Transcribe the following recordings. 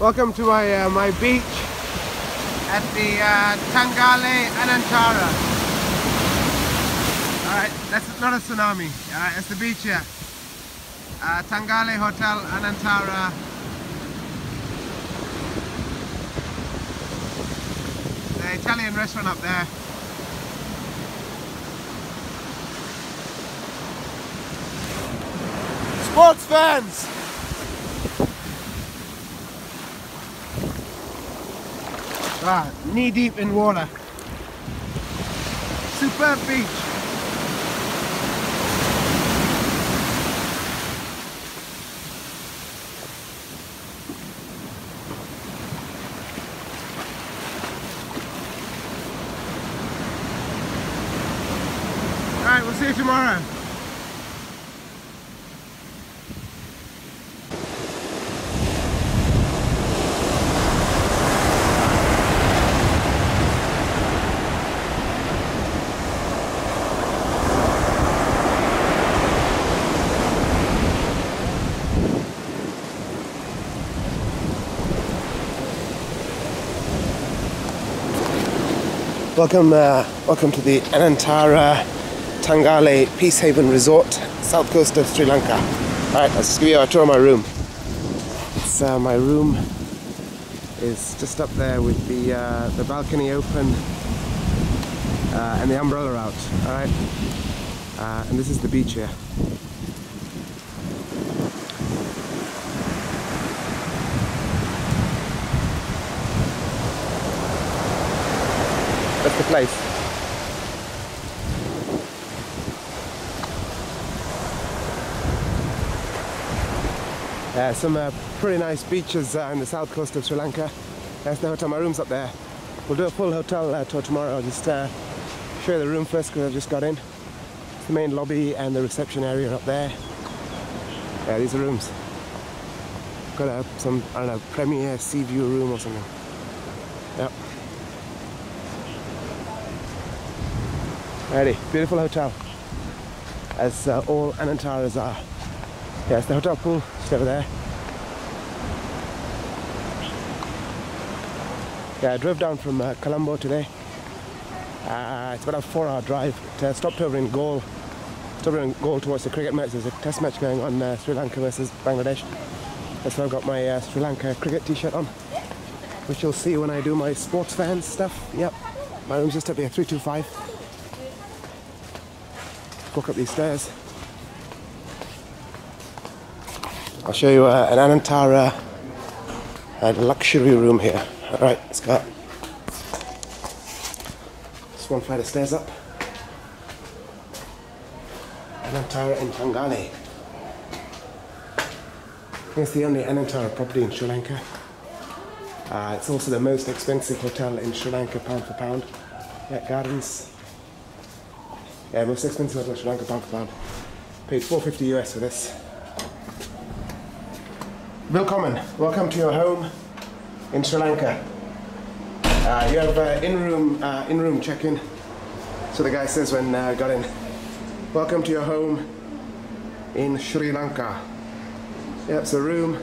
Welcome to my uh, my beach at the uh, Tangalle Anantara. Alright, that's not a tsunami. Alright, it's the beach here. Uh, Tangalle Hotel Anantara. The Italian restaurant up there. Sports fans! Ah, knee deep in water. Superb beach. Alright, we'll see you tomorrow. Welcome, uh, welcome to the Anantara Tangalle Peace Haven Resort, south coast of Sri Lanka. All right, let's give you a tour of my room. It's uh, my room is just up there with the uh, the balcony open uh, and the umbrella out. All right, uh, and this is the beach here. Place. Uh, some uh, pretty nice beaches uh, on the south coast of Sri Lanka. That's the hotel. My room's up there. We'll do a full hotel uh, tour tomorrow. I'll just uh, show you the room first because I've just got in. It's the main lobby and the reception area up there. Yeah, these are rooms. Got a, some, I don't know, premier sea view room or something. Yep. Ready, beautiful hotel. As uh, all Anantaras are. Yeah, it's the hotel pool, just over there. Yeah, I drove down from uh, Colombo today. Uh, it's about a four hour drive. Uh, stopped over in Galle. Stopped over in Galle towards the cricket match. There's a test match going on uh, Sri Lanka versus Bangladesh. That's why I've got my uh, Sri Lanka cricket t-shirt on. Which you'll see when I do my sports fans stuff. Yep, my room's just up here, 325 walk up these stairs. I'll show you uh, an Anantara uh, luxury room here. Alright, let's go. Just one flight of stairs up. Anantara in Tangalle. It's the only Anantara property in Sri Lanka. Uh, it's also the most expensive hotel in Sri Lanka, pound for pound. Yeah, gardens, yeah, most expensive hotel Sri Lanka pound for. Paid 450 US for this. Willkommen. Welcome to your home in Sri Lanka. Uh, you have uh, in-room uh, in-room check-in. So the guy says when uh, I got in. Welcome to your home in Sri Lanka. Yeah, it's a room.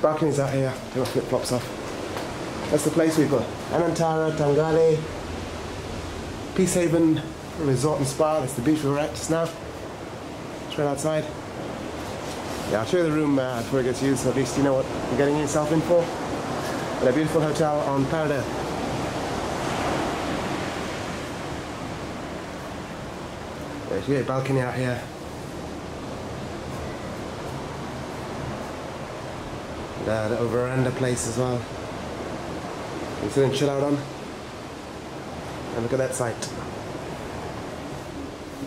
Balcony's out here. Flip-flops off. That's the place people. Anantara, Tangalle, Peace Haven Resort and Spa. That's the beach we're at just now. It's right outside. Yeah, I'll show you the room uh, before it gets used, so at least you know what you're getting yourself in for. At a beautiful hotel on Paradise. There's a balcony out here. And, uh, little veranda place as well. You sit and chill out on. And look at that site.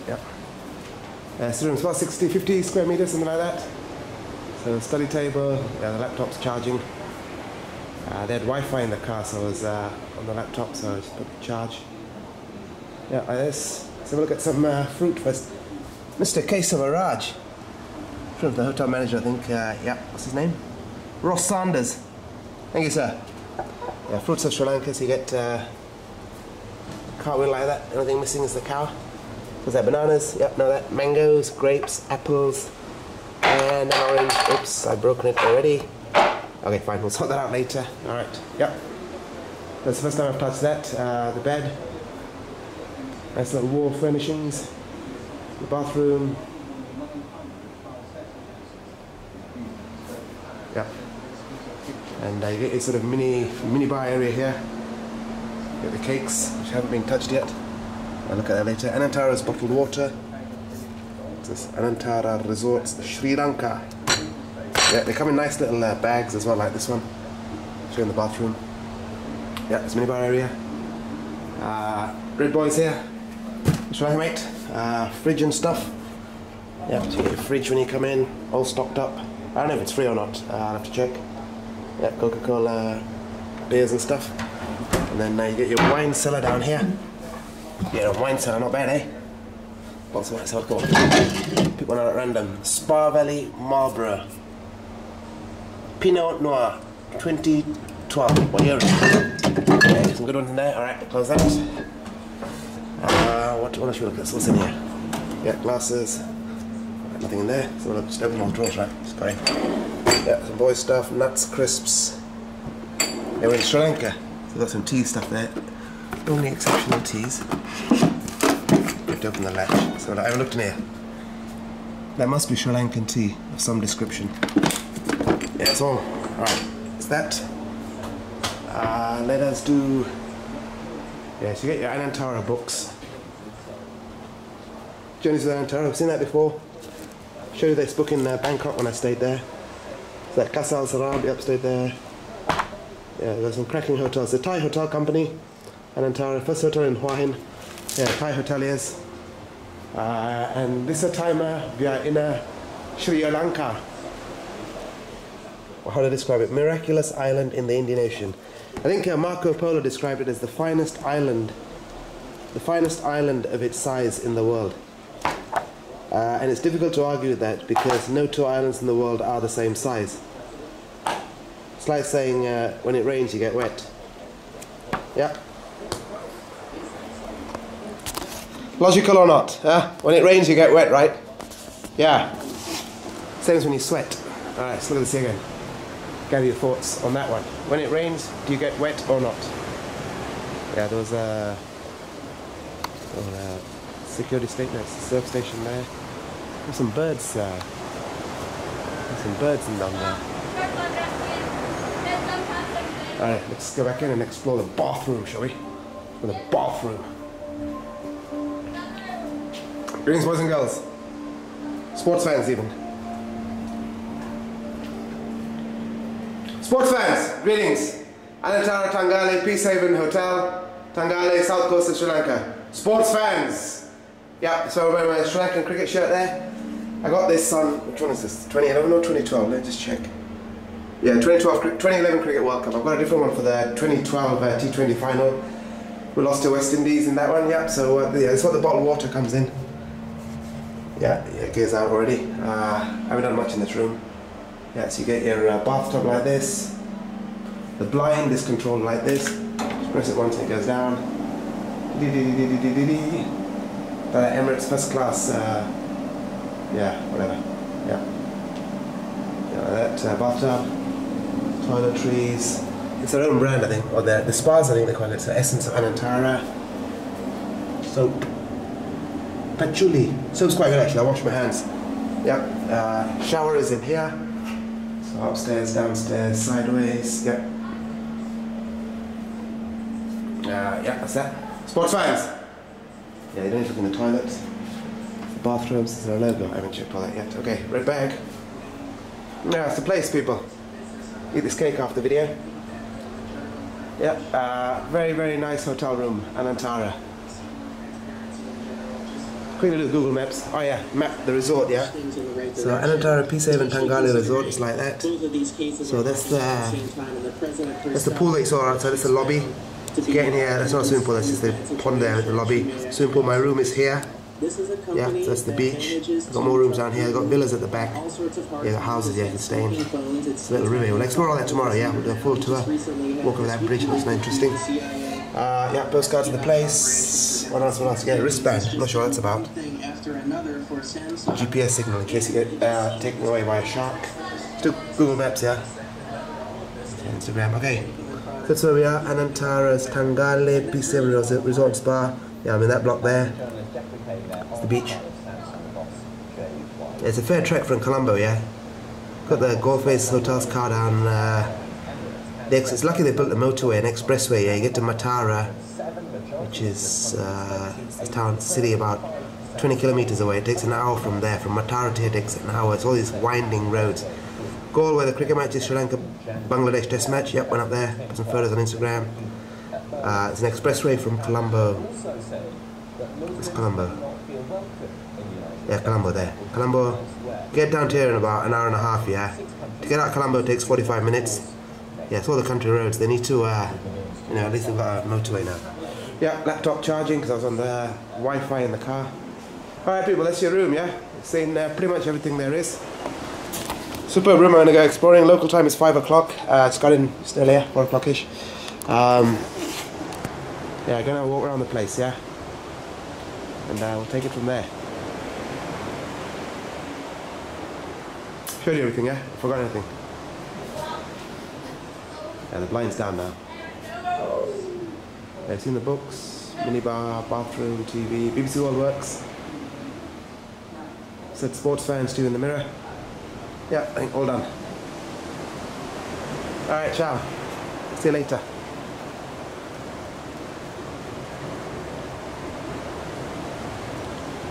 Yep. Uh, it's about 60, 50 square meters, something like that. So study table, yeah, the laptop's charging. Uh, they had Wi-Fi in the car, so I was uh, on the laptop, so I just put the charge. Yeah, like this. Let's have a look at some uh, fruit first. Mr. Kesavaraj, from the hotel manager, I think. Uh, yeah, what's his name? Ross Sanders. Thank you, sir. Yeah, fruits of Sri Lanka, so you get uh, cartwheel like that. The only thing missing is the cow. Was that bananas? Yep, no that. Mangoes, grapes, apples, and an orange. Oops, I've broken it already. Okay, fine, we'll sort that out later. Alright, yep. That's the first time I've touched that. Uh, the bed. Nice little wall furnishings. The bathroom. Yep. And uh, you get sort of mini mini bar area here. The cakes, which haven't been touched yet. I'll look at that later. Anantara's bottled water. This Anantara Resorts, Sri Lanka. Yeah, they come in nice little uh, bags as well, like this one. Show in the bathroom. Yeah, it's minibar area. Uh, Red Boys here. Should mate? Uh, fridge and stuff. Yeah, you get your fridge when you come in, all stocked up. I don't know if it's free or not. Uh, I'll have to check. Yeah, Coca-Cola, beers and stuff. And then uh, you get your wine cellar down here. Yeah, wine cellar, not bad, eh? Lots of wine cellar, cool. Pick one out at random. Spy Valley Marlborough. Pinot Noir, 2012. What year? Okay, some good ones in there. Alright, close that. Uh, what, what else should we look at? What's in here? Yeah, glasses. Nothing in there. So we'll just open all the drawers, right? Go. Yeah, some boy stuff, nuts, crisps. They we're in Sri Lanka. We've got some tea stuff there. Only exceptional teas. You have open the latch. So I haven't looked in here. That must be Sri Lankan tea of some description. Yeah, that's all. Alright, it's that. Uh, let us do. Yeah, so you get your Anantara books. Journeys to Anantara, I've seen that before. Showed you this book in uh, Bangkok when I stayed there. So that Casa Al Sarabi upstate there. Yeah, there's some cracking hotels. The Thai Hotel Company, Anantara, first hotel in Hua Hin. Yeah, Thai hoteliers. Uh, and this time uh, we are in uh, Sri Lanka. How to describe it? Miraculous island in the Indian Ocean. I think uh, Marco Polo described it as the finest island, the finest island of its size in the world. Uh, and it's difficult to argue that because no two islands in the world are the same size. It's like saying uh, when it rains you get wet. Yeah. Logical or not? Huh? When it rains you get wet, right? Yeah. Same as when you sweat. Alright, let's look at this again. Gather your thoughts on that one. When it rains, do you get wet or not? Yeah, there was a, a security station, a surf station there. There's some birds. Uh, there's some birds in down there. Alright, let's go back in and explore the bathroom, shall we? For the bathroom. Greetings, boys and girls. Sports fans, even. Sports fans, greetings. Anantara Tangalle, Peacehaven Hotel, Tangalle, South Coast of Sri Lanka. Sports fans. Yeah, so I'm wearing my Sri Lankan cricket shirt there. I got this on, which one is this? 2011 or 2012? Let's just check. Yeah, 2012, 2011 Cricket World Cup. I've got a different one for the 2012 uh, T20 final. We lost to West Indies in that one, yeah. So uh, yeah, that's what the bottled water comes in. Yeah, yeah, it goes out already. Uh, I haven't done much in this room. Yeah, so you get your uh, bathtub like this. The blind is controlled like this. Just press it once and it goes down. The Emirates first class, uh, yeah, whatever. Yeah. yeah that uh, bathtub, toiletries. It's their own brand, I think, or the, the spas, I think they call it. So Essence of Anantara. Soap. Patchouli. Soap's quite good actually, I wash my hands. Yeah. Uh, shower is in here. So upstairs, downstairs, sideways. Yep. Uh, yeah, that's that. Sports fans. Yeah, you don't need to look in the toilets. The bathrooms, is there a logo? I haven't checked all that yet. Okay, red bag. Now it's the place, people. Eat this cake after the video. Yeah, uh, very, very nice hotel room, Anantara. Quickly look at Google Maps. Oh yeah, map the resort, yeah. So Anantara Peacehaven Tangalle Resort is like that. So that's the that's the pool that you saw outside. That's the lobby. Get in here. That's not a swimming pool. That's just the pond there at the lobby. Swimming pool. My room is here. Yeah, that's the beach. I've got more rooms down here. I've got villas at the back. Yeah, houses yeah, you can stay in. It's a little river. We'll explore all that tomorrow, yeah. We'll do a full tour. Walk over that bridge. It looks interesting. Uh, yeah, postcards of the place. What else? What else? Yeah, wristband. I'm not sure what that's about. after another for Samsung. GPS signal in case you get uh, taken away by a shark. Still Google Maps, yeah? Instagram, okay. That's where we are, Anantara's Tangalle P7 Resort Resort Spa. Yeah, I mean that block there. It's the beach. Yeah, it's a fair trek from Colombo, yeah? Got the Galle Face Hotels car down uh, It's lucky they built a motorway, an expressway, yeah? You get to Matara, which is uh, a town, city about 20 kilometers away. It takes an hour from there. From Matara to here, takes an hour. It's all these winding roads. Where the cricket match is Sri Lanka Bangladesh Test match. Yep, went up there. Put some photos on Instagram. Uh, it's an expressway from Colombo. It's Colombo. Yeah, Colombo there. Colombo. Get down here in about an hour and a half. Yeah. To get out of Colombo takes 45 minutes. Yeah, it's all the country roads. They need to, uh, you know, at least they've got a motorway now. Yeah, laptop charging because I was on the Wi-Fi in the car. All right, people, that's your room. Yeah, it's in uh, pretty much everything there is. Superb room. I'm gonna go exploring. Local time is five o'clock. Uh, just got in earlier, four o'clock-ish. Um, yeah, I'm gonna walk around the place. Yeah, and uh, we'll take it from there. Showed you everything. Yeah, forgot anything. Yeah, the blind's down now. Yeah, seen the books, minibar, bathroom, TV, BBC World Works. Said sports fans too in the mirror. Yeah, I think all done. Alright, ciao. See you later.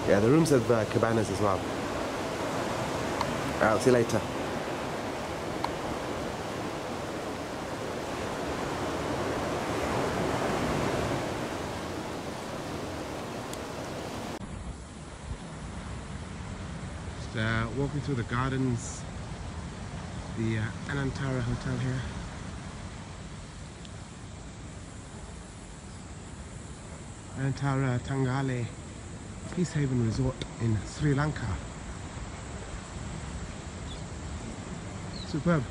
Yeah, the rooms have uh, cabanas as well. I'll see you later. Just uh, walking through the gardens, the uh, Anantara Hotel here. Anantara Tangalle Peace Haven Resort in Sri Lanka. Superb.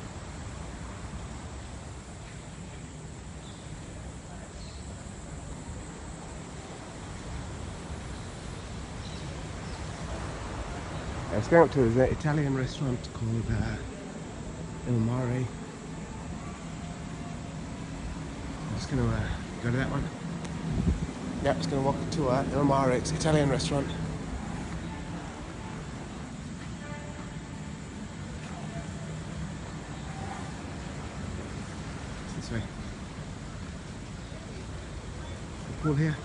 I was going up to the Italian restaurant called uh, Il Mare. I'm just going to uh, go to that one. Yeah, just going to walk to uh, Il Mare. It's Italian restaurant. It's this way. The pool here.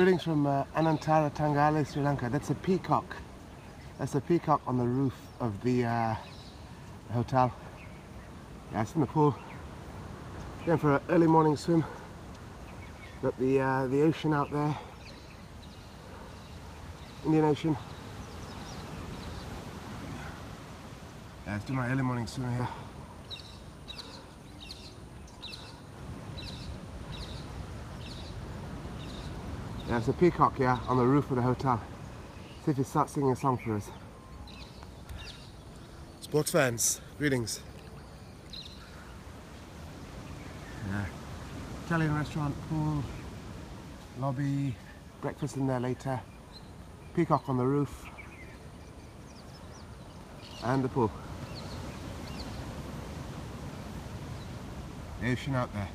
Greetings from uh, Anantara Tangalle, Sri Lanka. That's a peacock. That's a peacock on the roof of the uh, hotel. Yeah, it's in the pool. Going for an early morning swim. Got the uh, the ocean out there. Indian Ocean. Yeah, let's do my early morning swim here. It's a peacock, yeah, on the roof of the hotel. See if he starts singing a song for us. Sports fans, greetings. Yeah. Italian restaurant, pool, lobby, breakfast in there later. Peacock on the roof. And the pool. The ocean out there.